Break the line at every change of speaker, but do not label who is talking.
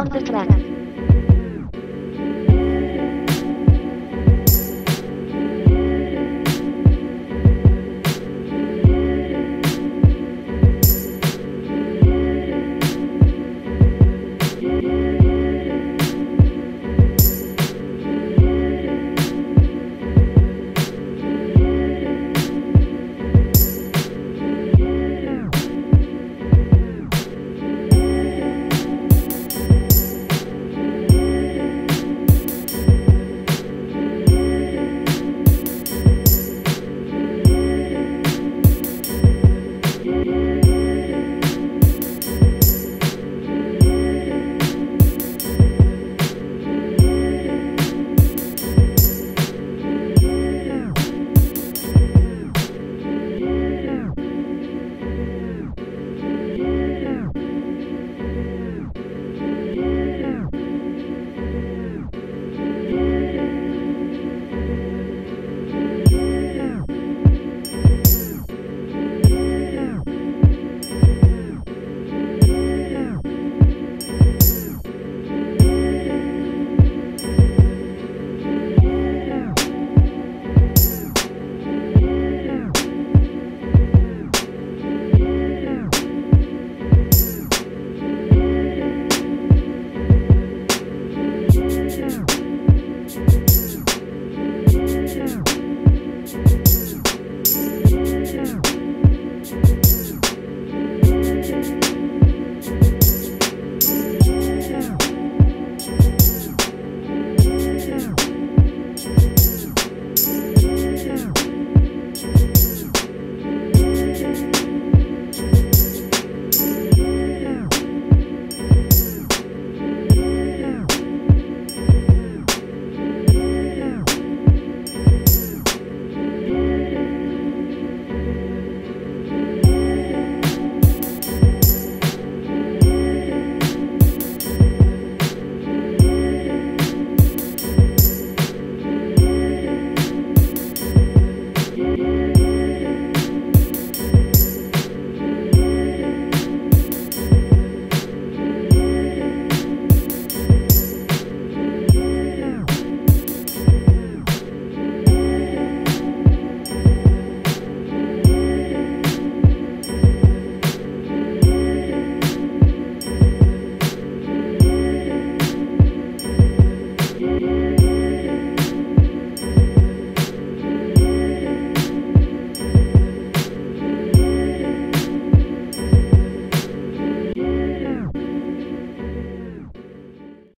on the track.